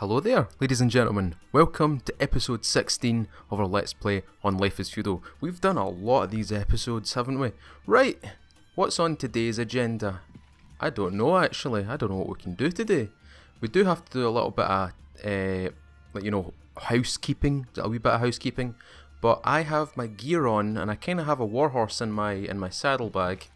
Hello there, ladies and gentlemen. Welcome to episode 16 of our Let's Play on Life is Feudal. We've done a lot of these episodes, haven't we? Right, what's on today's agenda? I don't know actually. I don't know what we can do today. We do have to do a little bit of, uh, you know, housekeeping, a wee bit of housekeeping. But I have my gear on and I kind of have a warhorse in my in my saddlebag.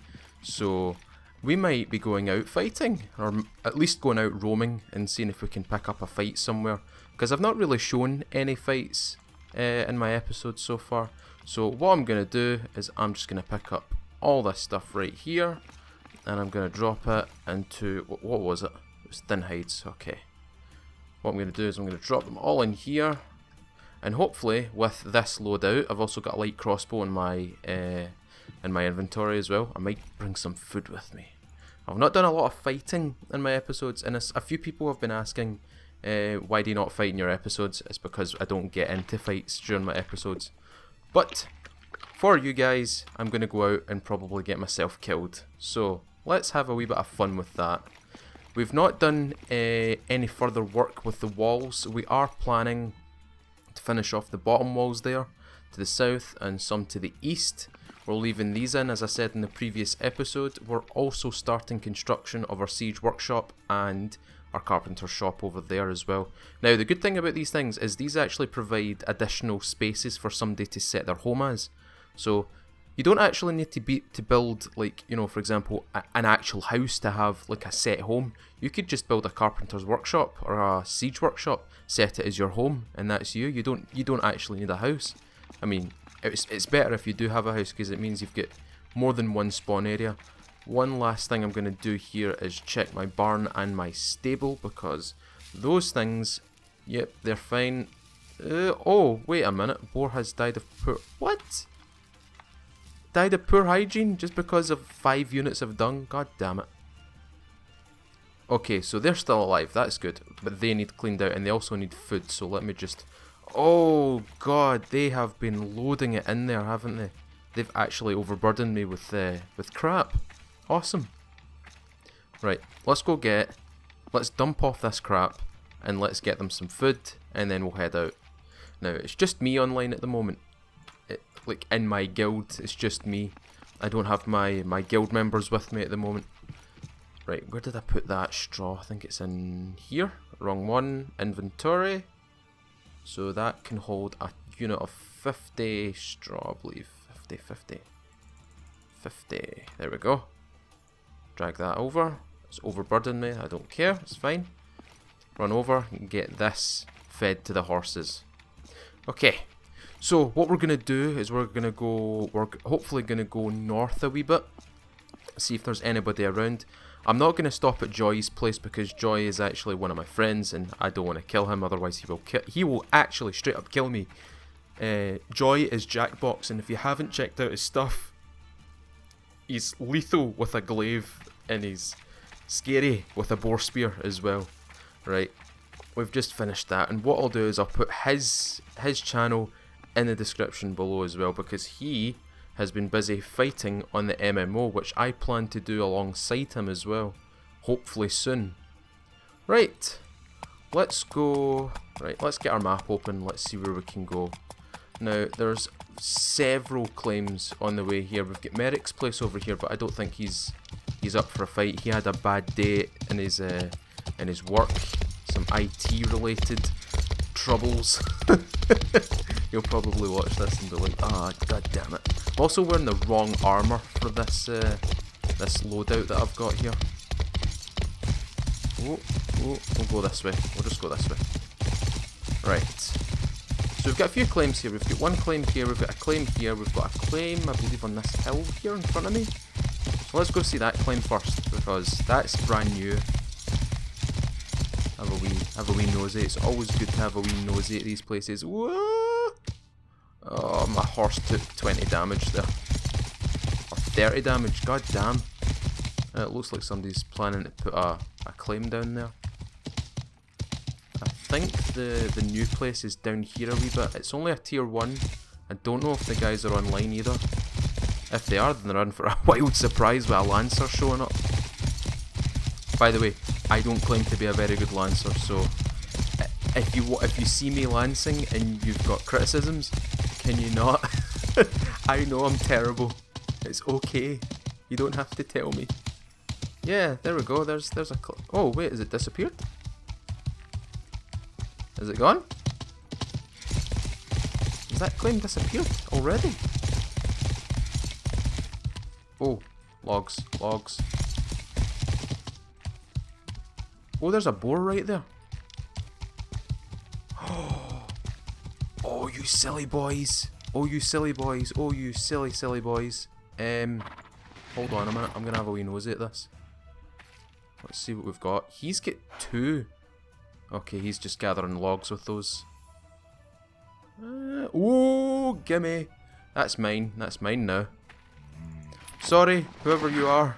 So we might be going out fighting, or at least going out roaming and seeing if we can pick up a fight somewhere. Because I've not really shown any fights uh, in my episodes so far. So what I'm going to do is I'm just going to pick up all this stuff right here. And I'm going to drop it into, what was it? It was thin hides, okay. What I'm going to do is I'm going to drop them all in here. And hopefully with this loadout, I've also got a light crossbow in my uh, in my inventory as well. I might bring some food with me. I've not done a lot of fighting in my episodes, and a, a few people have been asking, uh, why do you not fight in your episodes? It's because I don't get into fights during my episodes. But, for you guys, I'm going to go out and probably get myself killed. So, let's have a wee bit of fun with that. We've not done uh, any further work with the walls. We are planning to finish off the bottom walls there to the south and some to the east. We're leaving these in, as I said in the previous episode. We're also starting construction of our siege workshop and our carpenter shop over there as well. Now, the good thing about these things is these actually provide additional spaces for somebody to set their home as. So, you don't actually need to be to build like you know for example a, an actual house to have like a set home you could just build a carpenter's workshop or a siege workshop set it as your home and that's you you don't you don't actually need a house i mean it's, it's better if you do have a house because it means you've got more than one spawn area. One last thing I'm going to do here is check my barn and my stable because those things, yep, they're fine. Uh, oh, wait a minute, boar has died of poor... What? Died of poor hygiene just because of 5 units of dung? God damn it. Okay, so they're still alive, that's good. But they need cleaned out and they also need food, so let me just Oh god, they have been loading it in there, haven't they? They've actually overburdened me with uh, with crap. Awesome. Right, let's go get, let's dump off this crap and let's get them some food and then we'll head out. Now, it's just me online at the moment. It, like, in my guild, it's just me. I don't have my, my guild members with me at the moment. Right, where did I put that straw? I think it's in here. Wrong one. Inventory. So that can hold a unit of 50 straw, I believe. 50, 50. 50. There we go. Drag that over. It's overburdened me. I don't care. It's fine. Run over and get this fed to the horses. Okay. So what we're going to do is we're going to go, we're hopefully going to go north a wee bit. See if there's anybody around. I'm not going to stop at Joy's place because Joy is actually one of my friends and I don't want to kill him otherwise he will he will actually straight up kill me. Uh, Joy is Jackbox and if you haven't checked out his stuff he's lethal with a glaive and he's scary with a boar spear as well. Right, we've just finished that and what I'll do is I'll put his his channel in the description below as well because he has been busy fighting on the MMO, which I plan to do alongside him as well. Hopefully soon. Right, let's go. Right, let's get our map open. Let's see where we can go. Now, there's several claims on the way here. We've got Merrick's place over here, but I don't think he's he's up for a fight. He had a bad day in his uh, in his work, some IT related troubles. You'll probably watch this and be like, ah, oh, god damn it. I'm also wearing the wrong armour for this uh, this loadout that I've got here. Oh, oh, we'll go this way. We'll just go this way. Right. So we've got a few claims here. We've got one claim here, we've got a claim here, we've got a claim, I believe, on this hill here in front of me. So let's go see that claim first, because that's brand new. Have a wee, have a wee nosy. It's always good to have a wee nosy at these places. Whoa! My horse took 20 damage there. Or 30 damage, god damn. It looks like somebody's planning to put a, a claim down there. I think the, the new place is down here a wee bit. It's only a tier 1. I don't know if the guys are online either. If they are, then they're in for a wild surprise with a Lancer showing up. By the way, I don't claim to be a very good Lancer, so if you if you see me lancing and you've got criticisms, can you not? I know I'm terrible. It's okay. You don't have to tell me. Yeah, there we go. There's there's a. oh wait, is it disappeared? Is it gone? Has that claim disappeared already? Oh, logs, logs. Oh, there's a boar right there. Oh, Oh, you silly boys. Oh, you silly boys. Oh, you silly, silly boys. Um, hold on a minute. I'm going to have a wee nosy at this. Let's see what we've got. He's got two. Okay, he's just gathering logs with those. Uh, oh, gimme. That's mine. That's mine now. Sorry, whoever you are.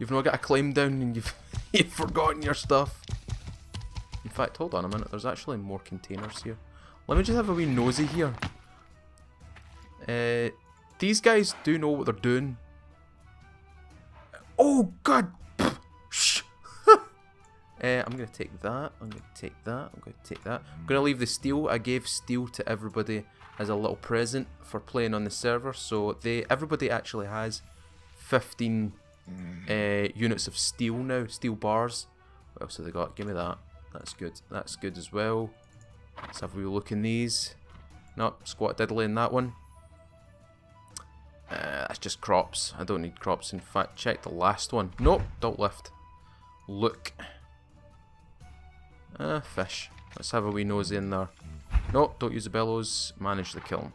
You've not got a claim down and you've, you've forgotten your stuff. In fact, hold on a minute. There's actually more containers here. Let me just have a wee nosy here. Uh, these guys do know what they're doing. Oh, God! Uh, I'm to take that. I'm to take that. I'm to take that. I'm to leave the steel. I gave steel to everybody as a little present for playing on the server. So they everybody actually has 15 uh, units of steel now. Steel bars. What else have they got? Give me that. That's good. That's good as well. Let's have a wee look in these. Nope, squat diddly in that one. Uh, that's just crops. I don't need crops. In fact, check the last one. Nope, don't lift. Look. Ah, fish. Let's have a wee nosy in there. Nope, don't use the bellows. Manage the kiln.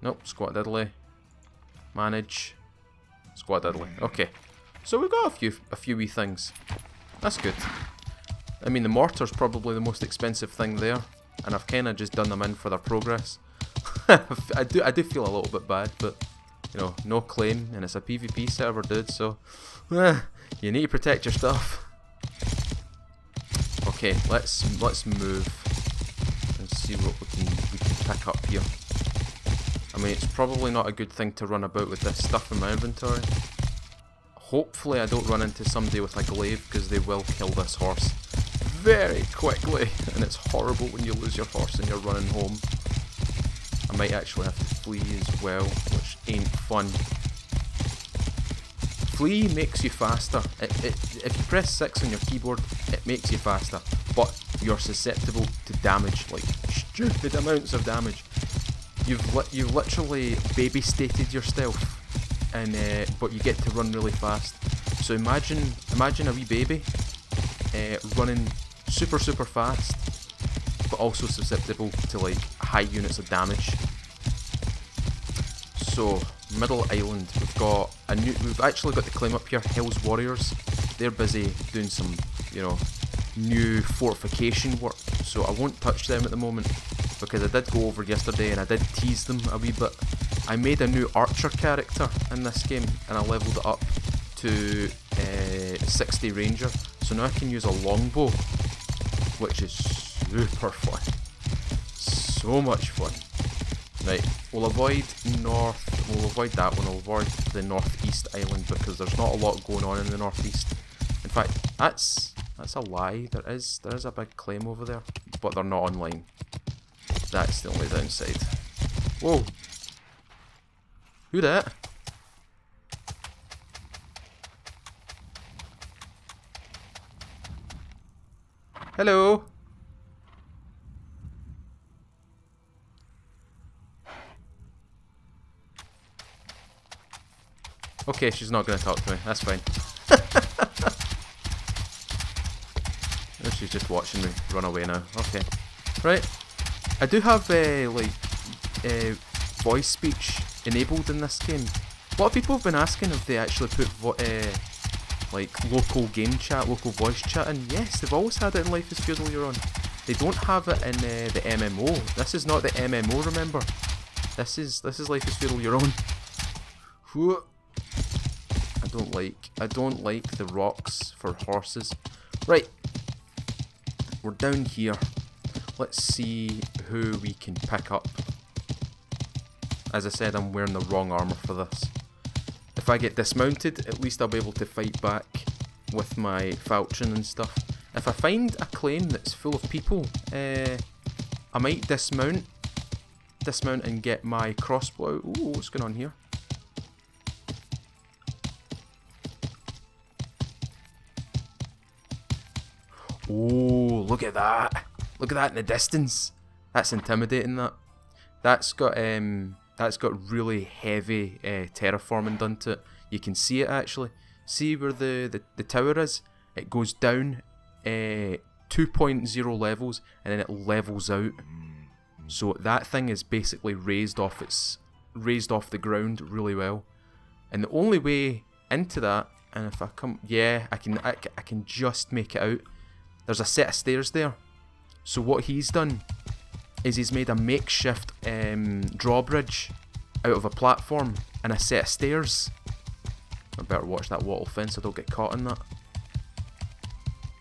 Nope, squat diddly. Manage. Squat diddly. Okay. So we've got a few a few wee things. That's good. I mean, the mortar's probably the most expensive thing there, and I've kind of just done them in for their progress. I do I do feel a little bit bad, but you know, no claim, and it's a PvP server, dude. So eh, you need to protect your stuff. Okay, let's let's move and see what we can we can pick up here. I mean, it's probably not a good thing to run about with this stuff in my inventory. Hopefully I don't run into somebody with a glaive because they will kill this horse very quickly and it's horrible when you lose your horse and you're running home. I might actually have to flee as well, which ain't fun. Flee makes you faster. It, it, if you press 6 on your keyboard, it makes you faster, but you're susceptible to damage, like stupid amounts of damage. You've li you've literally baby stated your stealth, and uh, but you get to run really fast. So imagine imagine a wee baby uh, running super super fast, but also susceptible to like high units of damage. So middle island, we've got a new. We've actually got the claim up here, Hell's Warriors. They're busy doing some, you know, new fortification work. So I won't touch them at the moment because I did go over yesterday and I did tease them a wee bit. I made a new archer character in this game and I leveled it up to uh, 60 ranger. So now I can use a longbow, which is super fun. So much fun. Right, we'll avoid north, we'll avoid that one, we'll avoid the northeast island because there's not a lot going on in the northeast. In fact, that's that's a lie, there is, there is a big claim over there, but they're not online. That's the only downside. Whoa. Who that? Hello? Okay, she's not going to talk to me. That's fine. she's just watching me run away now. Okay. Right. I do have uh, like uh, voice speech enabled in this game. A lot of people have been asking if they actually put uh, like local game chat, local voice chat in. Yes, they've always had it in Life is Feudal Your Own. They don't have it in uh, the MMO. This is not the MMO, remember? This is this is Life is Feudal Your Own. I don't like I don't like the rocks for horses. Right. We're down here. Let's see who we can pick up. As I said, I'm wearing the wrong armour for this. If I get dismounted, at least I'll be able to fight back with my falchion and stuff. If I find a claim that's full of people, uh, I might dismount, dismount and get my crossbow. Ooh, what's going on here? Oh, look at that! Look at that in the distance. That's intimidating. That. That's got um. That's got really heavy uh, terraforming done to it. You can see it actually. See where the the, the tower is? It goes down uh, 2.0 levels and then it levels out. So that thing is basically raised off its raised off the ground really well. And the only way into that, and if I come, yeah, I can I, I can just make it out. There's a set of stairs there. So what he's done is he's made a makeshift um, drawbridge out of a platform and a set of stairs. I better watch that wattle fence I don't get caught in that.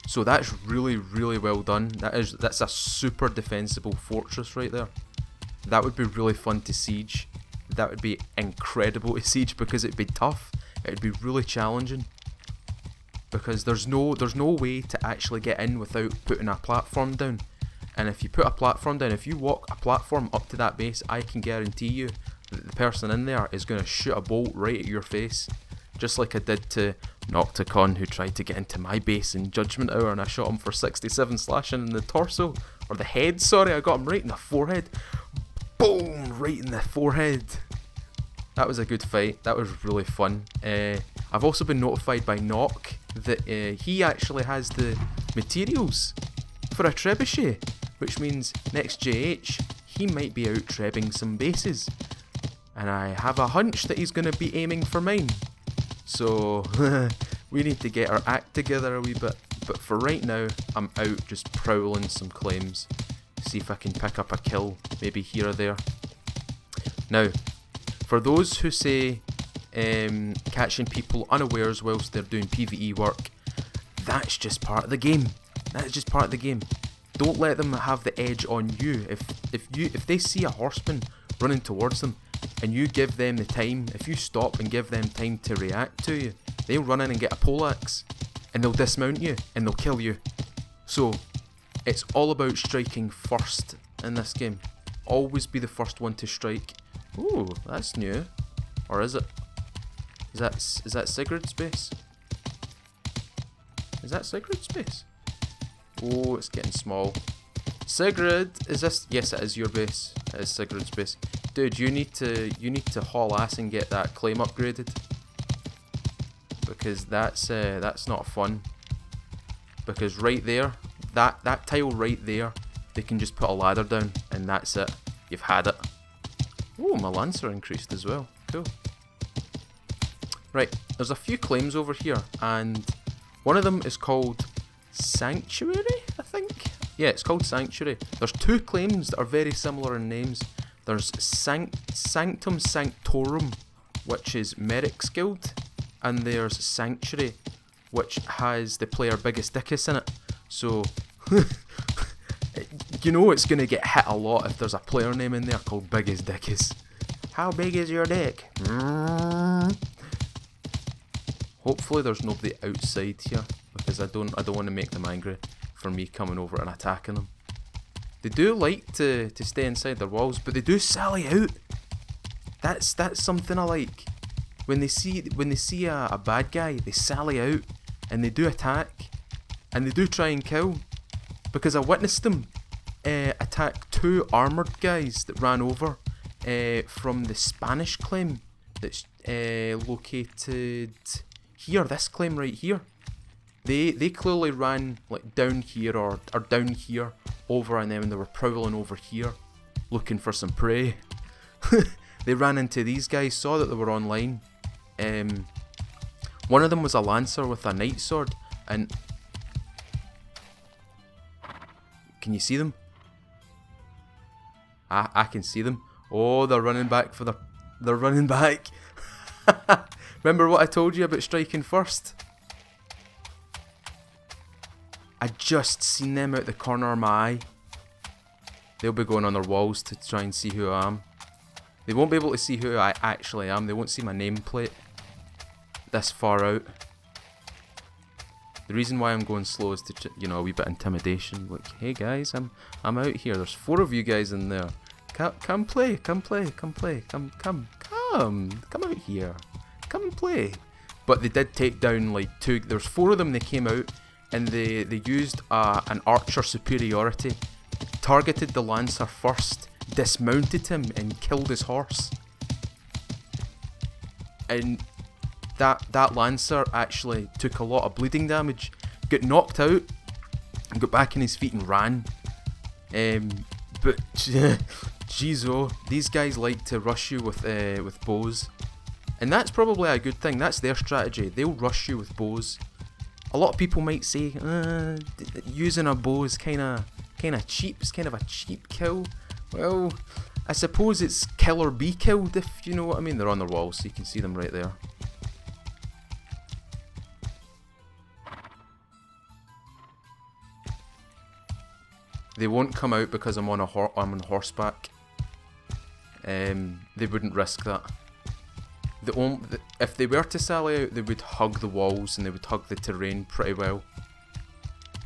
So that's really, really well done. That is that's a super defensible fortress right there. That would be really fun to siege. That would be incredible to siege because it'd be tough. It'd be really challenging. Because there's no there's no way to actually get in without putting a platform down. And if you put a platform down, if you walk a platform up to that base, I can guarantee you that the person in there is going to shoot a bolt right at your face just like I did to Nocticon who tried to get into my base in Judgment Hour and I shot him for 67 slashing in the torso, or the head, sorry, I got him right in the forehead. Boom! Right in the forehead. That was a good fight, that was really fun. Uh, I've also been notified by Nock that uh, he actually has the materials for a trebuchet, which means next JH he might be out trebbing some bases. And I have a hunch that he's going to be aiming for mine. So we need to get our act together a wee bit. But for right now, I'm out just prowling some claims. See if I can pick up a kill, maybe here or there. Now, for those who say um, catching people unawares whilst they're doing PvE work, that's just part of the game. That's just part of the game. Don't let them have the edge on you. If if you if they see a horseman running towards them, and you give them the time, if you stop and give them time to react to you, they'll run in and get a poleaxe and they'll dismount you and they'll kill you. So, it's all about striking first in this game. Always be the first one to strike. Ooh, that's new. Or is it? Is that is that Sigurd's base? Is that Sigurd's base? Oh, it's getting small. Sigrid, is this? Yes, it is your base. It is Sigurd's base. Dude, you need to you need to haul ass and get that claim upgraded because that's uh, that's not fun. Because right there, that that tile right there, they can just put a ladder down and that's it. You've had it. Oh, my lancer increased as well. Cool. Right, there's a few claims over here, and one of them is called Sanctuary. Yeah, it's called Sanctuary. There's two claims that are very similar in names. There's Sanct Sanctum Sanctorum, which is Merrick's guild, and there's Sanctuary, which has the player Biggus Dickus in it. So, you know it's going to get hit a lot if there's a player name in there called Biggus Dickus. How big is your dick? Hopefully there's nobody outside here because I don't I don't want to make them angry for me coming over and attacking them. They do like to, to stay inside their walls, but they do sally out. That's that's something I like. When they see when they see a, a bad guy, they sally out and they do attack and they do try and kill. Because I witnessed them uh, attack two armoured guys that ran over uh, from the Spanish claim that's uh, located here, this claim right here. They they clearly ran like down here or, or down here over and then they were prowling over here looking for some prey. they ran into these guys, saw that they were online. Um, one of them was a lancer with a knight sword and can you see them? I, I can see them. Oh, they're running back for the... They're running back. Remember what I told you about striking first? I just seen them out the corner of my eye. They'll be going on their walls to try and see who I am. They won't be able to see who I actually am. They won't see my nameplate this far out. The reason why I'm going slow is to, you know, a wee bit intimidation. Like, hey guys, I'm I'm out here. There's four of you guys in there. Come, come play, come play, come play, come, come, come, come out here. Come play. But they did take down like two. There's four of them. They came out and they they used uh, an archer superiority, targeted the lancer first, dismounted him, and killed his horse. And that that lancer actually took a lot of bleeding damage, got knocked out, and got back on his feet and ran. Um, but jeez oh, these guys like to rush you with uh, with bows, and that's probably a good thing. That's their strategy. They'll rush you with bows. A lot of people might say uh, using a bow is kind of kind of cheap. It's kind of a cheap kill. Well, I suppose it's kill or be killed if you know what I mean. They're on their wall, so you can see them right there. They won't come out because I'm on a I'm on horseback. Um, they wouldn't risk that. The only, if they were to sally out, they would hug the walls and they would hug the terrain pretty well.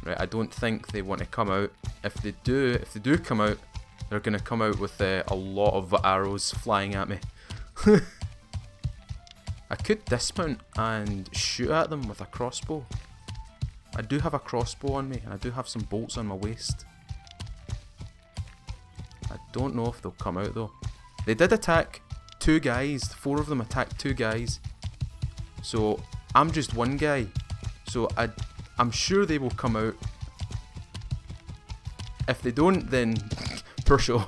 Right, I don't think they want to come out. If they do, if they do come out, they're gonna come out with uh, a lot of arrows flying at me. I could dismount and shoot at them with a crossbow. I do have a crossbow on me and I do have some bolts on my waist. I don't know if they'll come out though. They did attack two guys. Four of them attacked two guys. So I'm just one guy. So I, I'm sure they will come out. If they don't, then for sure.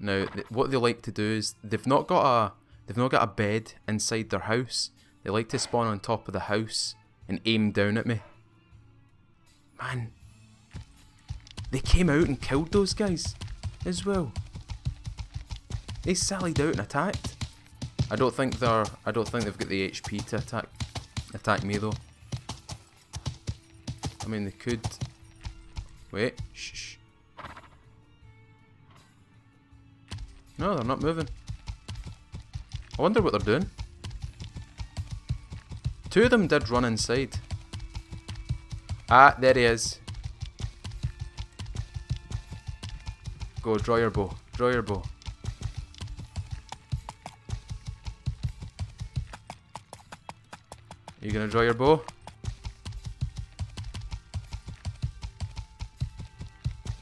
Now, what they like to do is they've not got a they've not got a bed inside their house. They like to spawn on top of the house and aim down at me. Man, they came out and killed those guys as well. They sallied out and attacked. I don't think they're I don't think they've got the HP to attack attack me though. I mean they could Wait, shh. No, they're not moving. I wonder what they're doing. Two of them did run inside. Ah, there he is. Go, draw your bow. Draw your bow. You gonna draw your bow?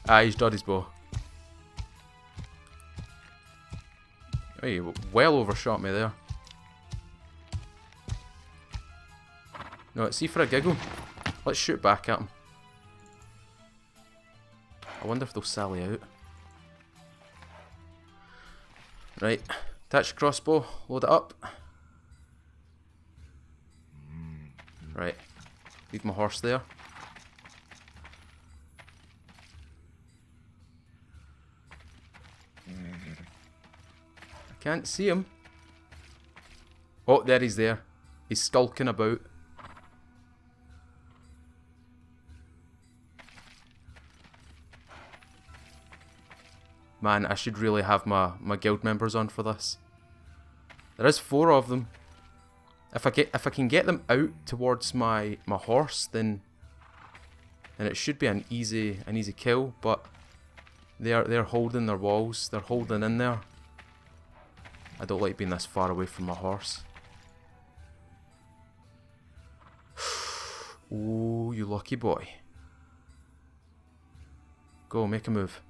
Ah, he's drawed his bow. Oh, he well overshot me there. No, see for a giggle. Let's shoot back at him. I wonder if they'll sally out. Right, attach crossbow, load it up. Right, leave my horse there. I can't see him. Oh, there he's there. He's skulking about. Man, I should really have my, my guild members on for this. There is four of them. If I get if I can get them out towards my my horse, then then it should be an easy an easy kill. But they are they're holding their walls. They're holding in there. I don't like being this far away from my horse. oh, you lucky boy. Go, make a move.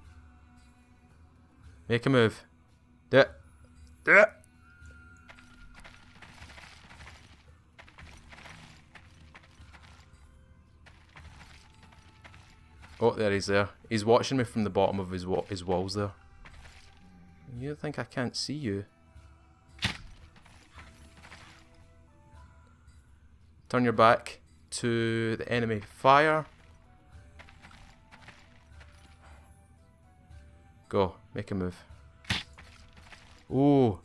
Make a move. Do it. Do it. Oh, there he's there. He's watching me from the bottom of his his walls there. You think I can't see you? Turn your back to the enemy. Fire. Go. Make a move. Oh,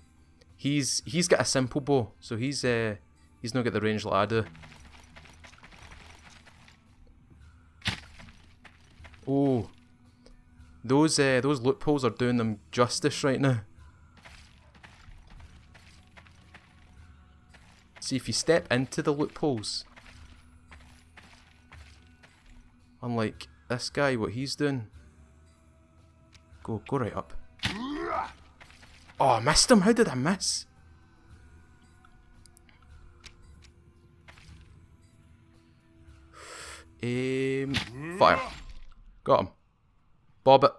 he's he's got a simple bow, so he's uh he's not got the range do. Oh, those uh, those loopholes are doing them justice right now. See if you step into the loopholes. Unlike this guy, what he's doing. Go, go right up. Oh, I missed him. How did I miss? Aim. Fire. Got him. Bob it.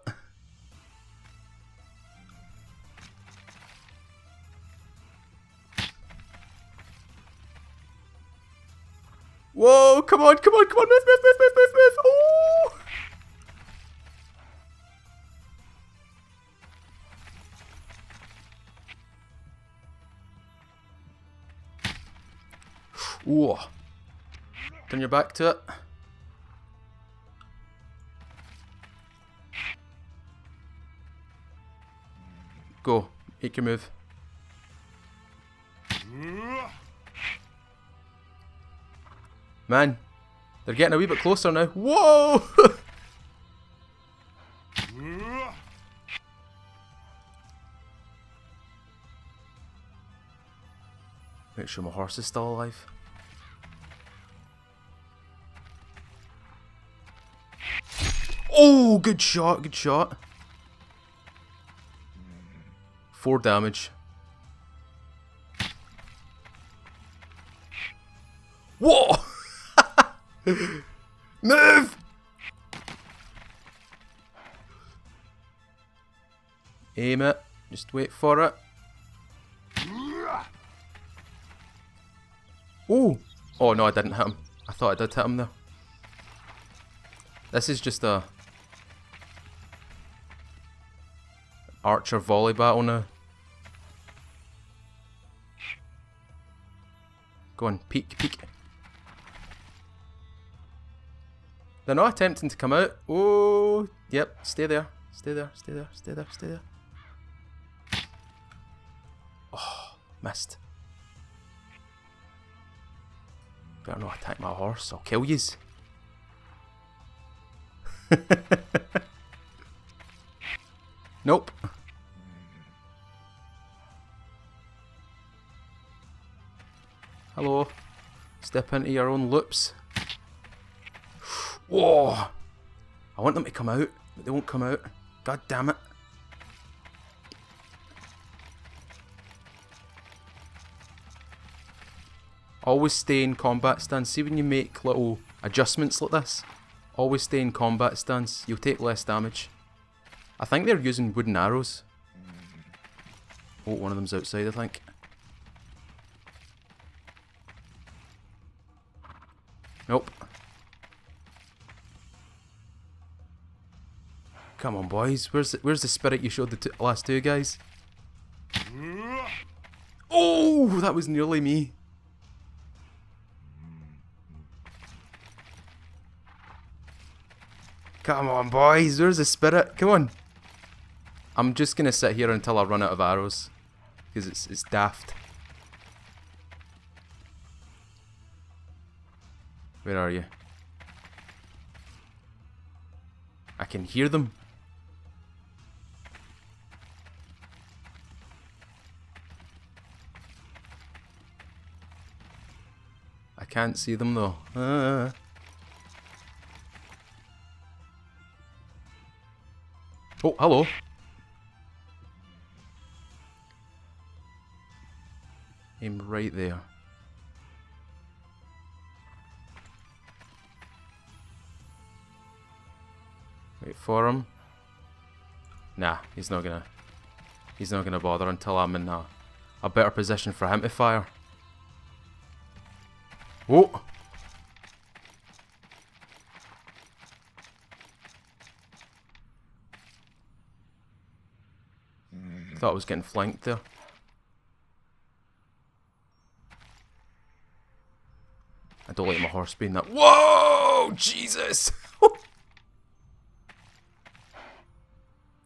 Whoa, come on, come on, come on, move, move, move, move, move, move. Oh! Ooh. Turn your back to it. Go. Make your move. Man, they're getting a wee bit closer now. Whoa! Make sure my horse is still alive. Oh, good shot, good shot. Four damage. Whoa! Move! Aim it. Just wait for it. Oh! Oh no, I didn't hit him. I thought I did hit him there. This is just a archer volley battle now. Go on, peek, peek. They're not attempting to come out. Oh, yep, stay there. Stay there, stay there, stay there, stay there. Oh, missed. Better not attack my horse, I'll kill yous. nope. Hello. Step into your own loops. Whoa! I want them to come out, but they won't come out. God damn it. Always stay in combat stance. See when you make little adjustments like this, always stay in combat stance. You'll take less damage. I think they're using wooden arrows. Oh, one of them's outside, I think. Nope. Come on, boys. Where's the, where's the spirit you showed the last two guys? Oh, that was nearly me. Come on, boys. Where's the spirit? Come on. I'm just going to sit here until I run out of arrows. Because it's, it's daft. Where are you? I can hear them. I can't see them though. Ah. Oh, hello. Aim right there. For him. Nah, he's not gonna. He's not gonna bother until I'm in a, a better position for him to fire. Oh! Thought I was getting flanked there. I don't like my horse being that. Whoa! Jesus!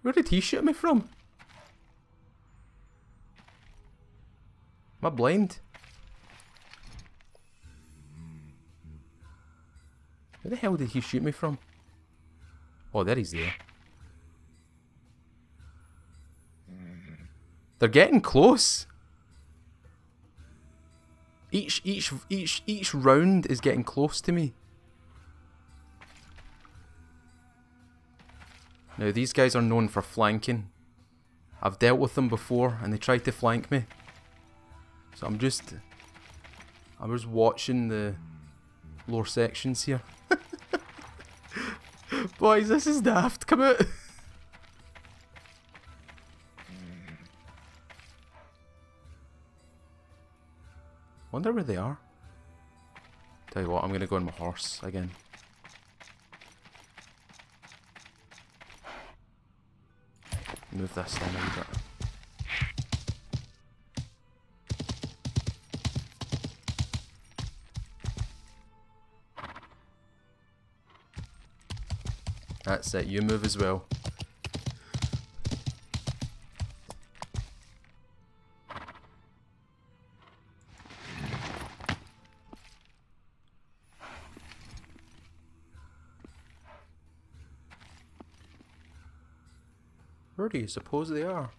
Where did he shoot me from? Am I blind? Where the hell did he shoot me from? Oh, there he's there. They're getting close. Each each each each round is getting close to me. Now these guys are known for flanking. I've dealt with them before and they tried to flank me. So I'm just I was watching the lower sections here. Boys, this is daft. Come out. Wonder where they are. Tell you what, I'm gonna go on my horse again. Move this down a bit. That's it, you move as well. Where suppose they are?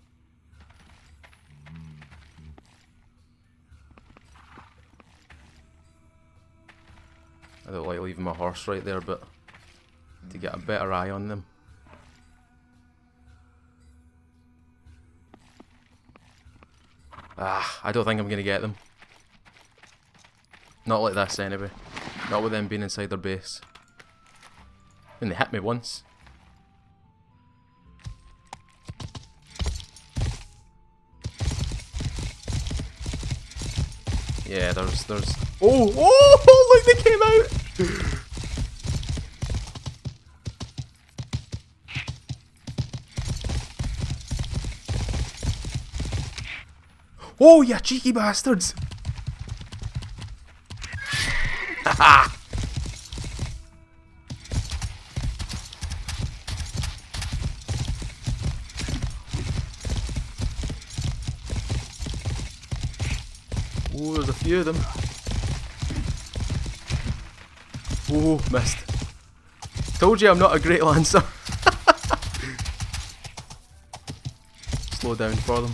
I don't like leaving my horse right there, but to get a better eye on them. Ah, I don't think I'm going to get them. Not like this anyway. Not with them being inside their base. And they hit me once. Yeah, there's, there's... Oh, oh, look, they came out! Oh, you cheeky bastards! Haha! oh, there's a few of them. Oh, missed. Told you I'm not a great lancer. Slow down for them.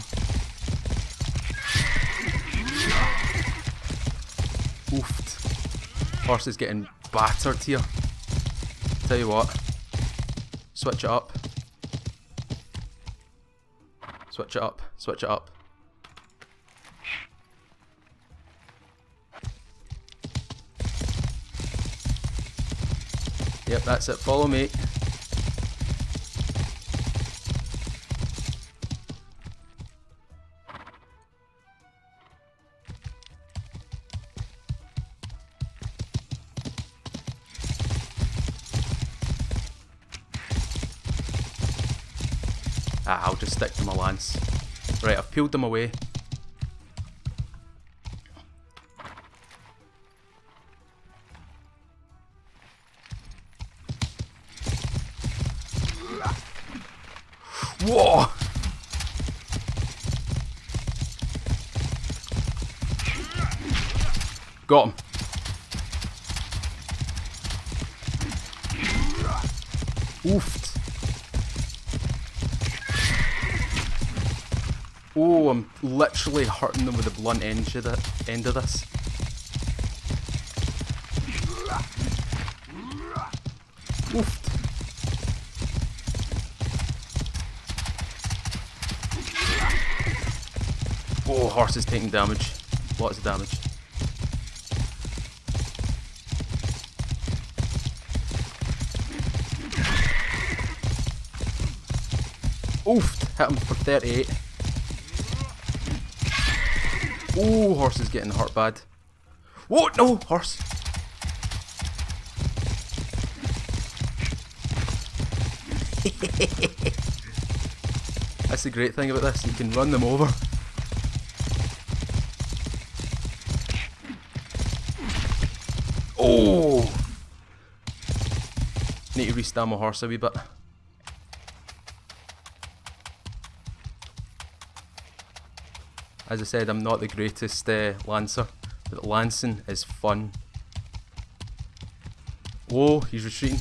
Oofed. Horse is getting battered here. Tell you what. Switch it up. Switch it up. Switch it up. Yep, that's it. Follow me. Ah, I'll just stick to my lance. Right, I've peeled them away. Whoa! Got him. Oofed. Oh, I'm literally hurting them with the blunt end of, the, end of this. Oofed. Oh, horse is taking damage. Lots of damage. Oof! Hit him for 38. Oh, horse is getting hurt bad. Whoa, no, horse. That's the great thing about this, you can run them over. Oh! Need to restand my horse a wee bit. As I said, I'm not the greatest uh, lancer, but lancing is fun. Whoa, he's retreating.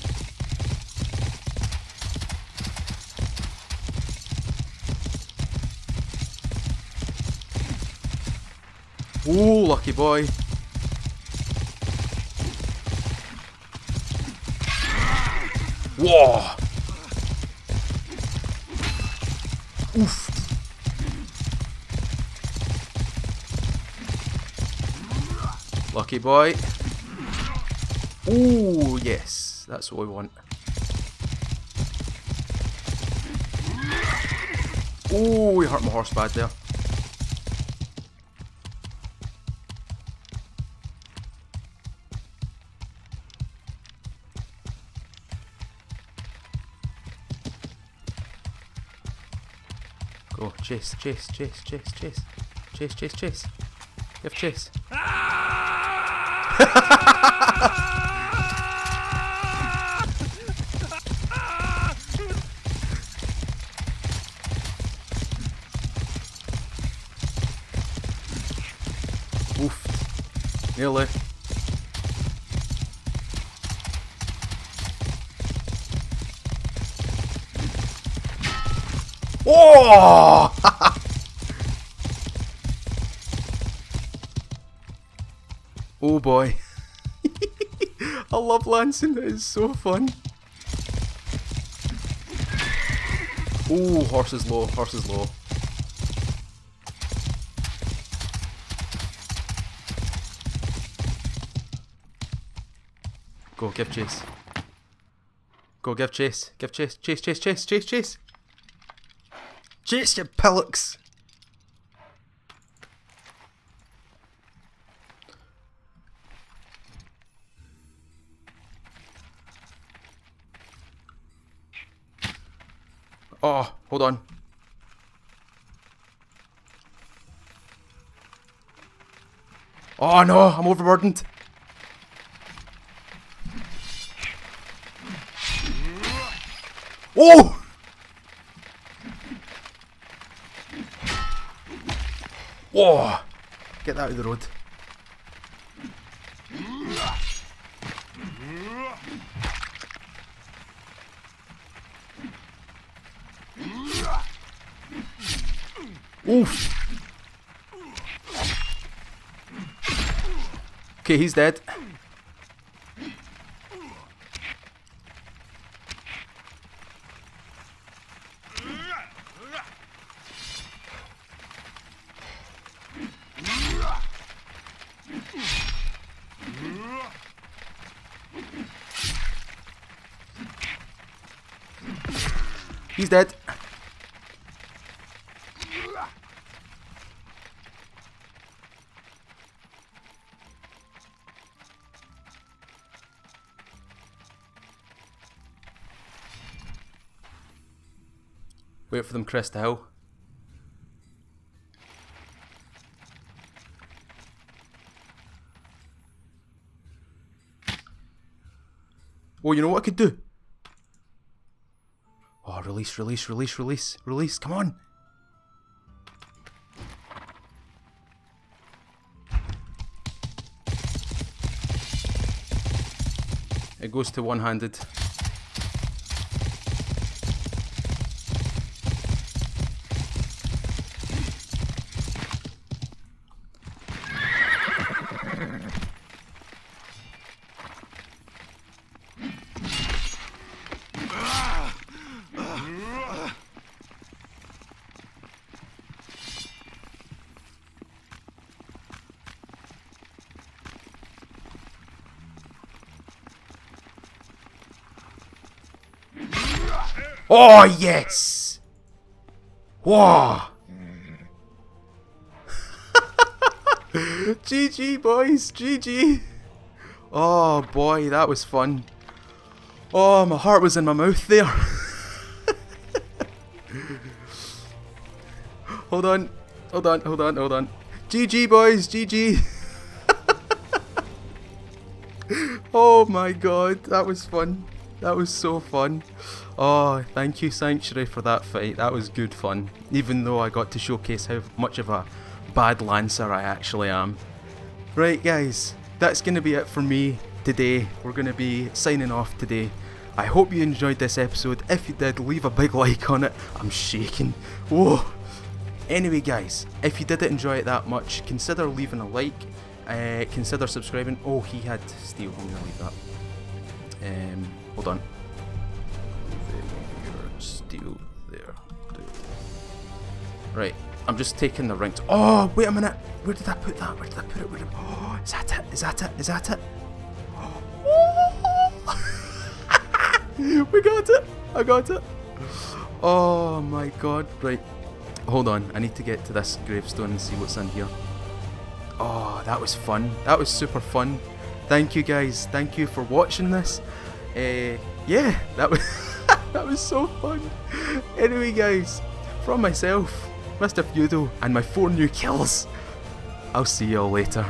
Oh, lucky boy. Whoa! Oof! Lucky boy. Ooh, yes. That's what we want. Ooh, we hurt my horse bad there. Chase, chase, chase, chase, chase. Chase, chase, chase. Give chase. Oof. Nearly. Oh! oh boy. I love lancing, it is so fun. Oh, horse is low, horse is low. Go, give chase. Go, give chase. Give chase. Chase, chase, chase, chase, chase. Chase, you pillocks. Oh, hold on. Oh no, I'm overburdened. Oh! Whoa! Get that out of the road. Oof! Okay, he's dead. He's dead. For them crest the hill. Oh, you know what I could do? Oh, release, release, release, release, release. Come on. It goes to one-handed. Oh, yes! Whoa! GG, boys! GG! Oh, boy, that was fun. Oh, my heart was in my mouth there. hold on. Hold on, hold on, hold on. GG, boys! GG! oh my god, that was fun. That was so fun. Oh, thank you Sanctuary for that fight. That was good fun. Even though I got to showcase how much of a bad lancer I actually am. Right guys, that's going to be it for me today. We're going to be signing off today. I hope you enjoyed this episode. If you did, leave a big like on it. I'm shaking. Whoa. Anyway guys, if you did enjoy it that much, consider leaving a like. Uh, consider subscribing. Oh, he had steel. I'm going to leave that. Um, hold on. Right, I'm just taking the rings. Oh, wait a minute. Where did I put that? Where did I put it? Where did... Oh, is that it? Is that it? Is that it? Oh. we got it. I got it. Oh my god. Right. Hold on. I need to get to this gravestone and see what's in here. Oh, that was fun. That was super fun. Thank you guys. Thank you for watching this. Uh, yeah, that was that was so fun. Anyway, guys, from myself, Mr. Feudal, and my four new kills. I'll see you all later.